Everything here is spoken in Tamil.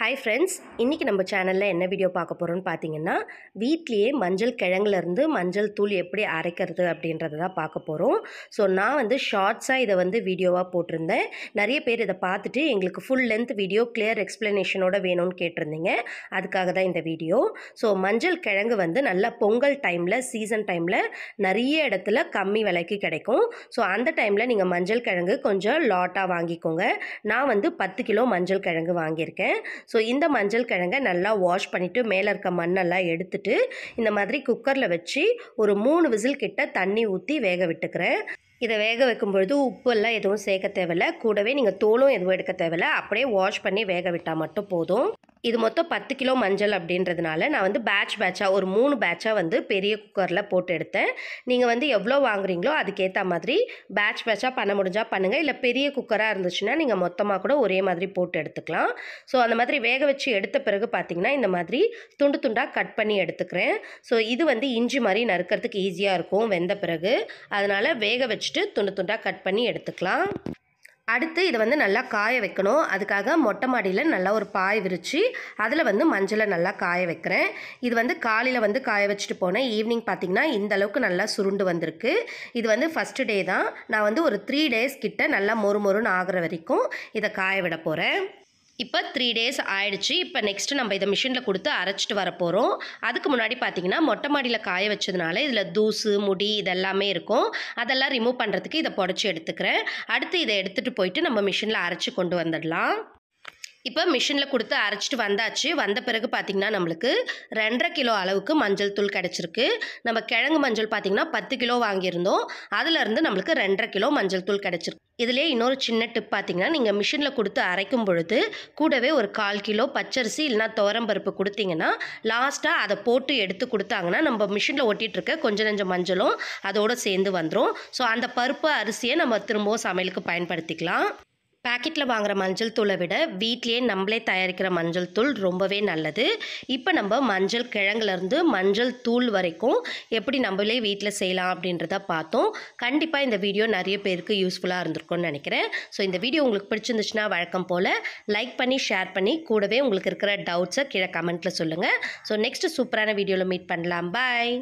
ஹாய் ஃப்ரெண்ட்ஸ் இன்றைக்கி நம்ம சேனலில் என்ன வீடியோ பார்க்க போகிறோம்னு பார்த்தீங்கன்னா வீட்லேயே மஞ்சள் கிழங்குலேருந்து மஞ்சள் தூள் எப்படி அரைக்கிறது அப்படின்றத தான் பார்க்க போகிறோம் ஸோ நான் வந்து ஷார்ட்ஸாக இதை வந்து வீடியோவாக போட்டிருந்தேன். நிறைய பேர் இதை பார்த்துட்டு எங்களுக்கு ஃபுல் லென்த் வீடியோ கிளியர் எக்ஸ்ப்ளனேஷனோட வேணும்னு கேட்டிருந்தீங்க. அதுக்காக தான் இந்த வீடியோ ஸோ மஞ்சள் கிழங்கு வந்து நல்லா பொங்கல் டைமில் சீசன் டைமில் நிறைய இடத்துல கம்மி விலைக்கு கிடைக்கும். ஸோ அந்த டைமில் நீங்கள் மஞ்சள் கிழங்கு கொஞ்சம் லாட்டாக வாங்கிக்கோங்க. நான் வந்து பத்து கிலோ மஞ்சள் கிழங்கு வாங்கியிருக்கேன். ஸோ இந்த மஞ்சள் கிழங்கை நல்லா வாஷ் பண்ணிவிட்டு மேலே இருக்க மண்ணெல்லாம் எடுத்துட்டு இந்த மாதிரி குக்கரில் வச்சு ஒரு மூணு விசில் கிட்ட தண்ணி ஊற்றி வேக விட்டுக்கிறேன். இதை வேக வைக்கும் பொழுது எதுவும் சேர்க்க தேவையில்லை. கூடவே நீங்கள் தோலும் எதுவும் எடுக்க தேவையில்ல. அப்படியே வாஷ் பண்ணி வேக விட்டால் மட்டும் போதும். இது மொத்தம் பத்து கிலோ மஞ்சள் அப்படின்றதுனால நான் வந்து பேட்ச் பேட்சாக ஒரு மூணு பேட்சாக வந்து பெரிய குக்கரில் போட்டு எடுத்தேன். நீங்கள் வந்து எவ்வளோ வாங்குறீங்களோ அதுக்கேற்ற மாதிரி பேட்ச் பேட்சாக பண்ண முடிஞ்சால் பண்ணுங்கள் இல்லை பெரிய குக்கராக இருந்துச்சுன்னா நீங்கள் மொத்தமாக கூட ஒரே மாதிரி போட்டு எடுத்துக்கலாம். ஸோ அந்த மாதிரி வேக வச்சு எடுத்த பிறகு பார்த்தீங்கன்னா இந்த மாதிரி துண்டு துண்டாக கட் பண்ணி எடுத்துக்கிறேன். ஸோ இது வந்து இஞ்சி மாதிரி நறுக்கிறதுக்கு ஈஸியாக இருக்கும். வெந்த பிறகு. அதனால் வேக வச்சு வச்சுட்டு துண்டு துண்டாக கட் பண்ணி எடுத்துக்கலாம். அடுத்து இதை வந்து நல்லா காய வைக்கணும். அதுக்காக மொட்டை மாடியில் நல்லா ஒரு பாய் விரித்து அதில் வந்து மஞ்சளை நல்லா காய வைக்கிறேன். இது வந்து காலையில் வந்து காய வச்சுட்டு போனேன். ஈவினிங் பார்த்திங்கன்னா இந்த அளவுக்கு நல்லா சுருண்டு வந்திருக்கு. இது வந்து ஃபஸ்ட்டு டே தான். நான் வந்து ஒரு த்ரீ டேஸ் கிட்ட நல்லா மொறு மொறுன்னு ஆகிற வரைக்கும் இதை காய விட போகிறேன் இப்போ த்ரீ டேஸ் ஆயிடுச்சு. இப்போ நெக்ஸ்ட்டு நம்ம இதை மிஷினில் கொடுத்து அரைச்சிட்டு வர போகிறோம் அதுக்கு முன்னாடி பார்த்தீங்கன்னா மொட்டை மாடியில் காய வச்சதுனால இதில் தூசு முடி இதெல்லாமே இருக்கும். அதெல்லாம் ரிமூவ் பண்ணுறதுக்கு இதை புடச்சி எடுத்துக்கிறேன். அடுத்து இதை எடுத்துகிட்டு போயிட்டு நம்ம மிஷினில் அரைச்சி கொண்டு வந்துடலாம். இப்போ மிஷினில் கொடுத்து அரைச்சிட்டு வந்தாச்சு. வந்த பிறகு பார்த்திங்கன்னா நம்மளுக்கு ரெண்டரை கிலோ அளவுக்கு மஞ்சள் தூள் கிடச்சிருக்கு. நம்ம கிழங்கு மஞ்சள் பார்த்திங்கன்னா பத்து கிலோ வாங்கியிருந்தோம். அதுலேருந்து நம்மளுக்கு ரெண்டரை கிலோ மஞ்சள் தூள் கிடச்சிருக்கு. இதிலே இன்னொரு சின்ன டிப் பார்த்திங்கன்னா நீங்கள் மிஷினில் கொடுத்து அரைக்கும் பொழுது கூடவே ஒரு கால் கிலோ பச்சரிசி இல்லைனா துவரம்பருப்பு கொடுத்தீங்கன்னா லாஸ்ட்டாக அதை போட்டு எடுத்து கொடுத்தாங்கன்னா நம்ம மிஷினில் ஒட்டிகிட்ருக்க கொஞ்சம் நஞ்சம் மஞ்சளும் அதோடு சேர்ந்து வந்துடும் ஸோ அந்த பருப்பு அரிசியை நம்ம திரும்பவும் சமையலுக்கு பயன்படுத்திக்கலாம். பேக்கெட்டில் வாங்குகிற மஞ்சள் தூளை விட வீட்லேயே நம்மளே தயாரிக்கிற மஞ்சள் தூள் ரொம்பவே நல்லது. இப்போ நம்ம மஞ்சள் கிழங்குலேருந்து மஞ்சள் தூள் வரைக்கும் எப்படி நம்மளே வீட்டில் செய்யலாம் அப்படின்றத பார்த்தோம். கண்டிப்பாக இந்த வீடியோ நிறைய பேருக்கு யூஸ்ஃபுல்லாக இருந்திருக்கும்னு நினைக்கிறேன். ஸோ இந்த வீடியோ உங்களுக்கு பிடிச்சிருந்துச்சுன்னா வழக்கம் போல் லைக் பண்ணி ஷேர் பண்ணி கூடவே உங்களுக்கு இருக்கிற டவுட்ஸை கீழே கமெண்ட்டில் சொல்லுங்கள் ஸோ நெக்ஸ்ட் சூப்பரான வீடியோவில் மீட் பண்ணலாம். பாய்